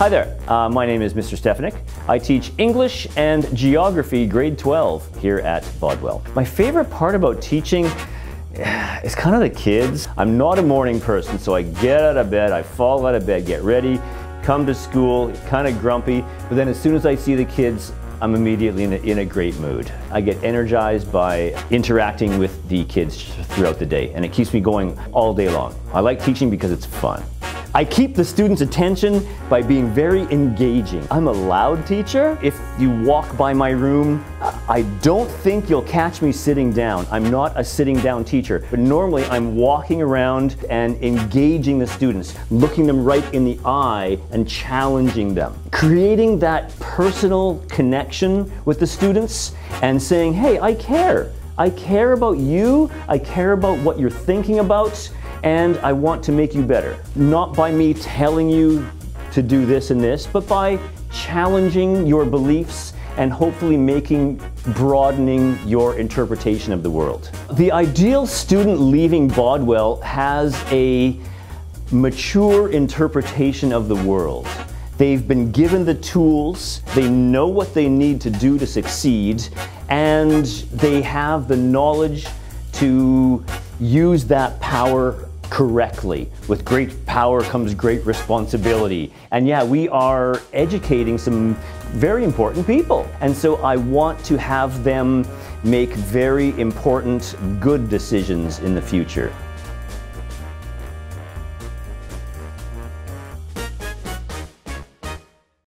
Hi there, uh, my name is Mr. Stefaniuk. I teach English and Geography grade 12 here at Bodwell. My favorite part about teaching is kind of the kids. I'm not a morning person, so I get out of bed, I fall out of bed, get ready, come to school, kind of grumpy, but then as soon as I see the kids, I'm immediately in a, in a, great mood. I get energized by interacting with the kids throughout the day, and it keeps me going all day long. I like teaching because it's fun. I keep the students' attention by being very engaging. I'm a loud teacher. If you walk by my room, I don't think you'll catch me sitting down. I'm not a sitting down teacher, but normally I'm walking around and engaging the students, looking them right in the eye and challenging them. Creating that personal connection with the students and saying, hey, I care. I care about you. I care about what you're thinking about and I want to make you better. Not by me telling you to do this and this, but by challenging your beliefs and hopefully making, broadening your interpretation of the world. The ideal student leaving Bodwell has a mature interpretation of the world. They've been given the tools, they know what they need to do to succeed, and they have the knowledge to use that power correctly. With great power comes great responsibility. And yeah, we are educating some very important people. And so I want to have them make very important, good decisions in the future.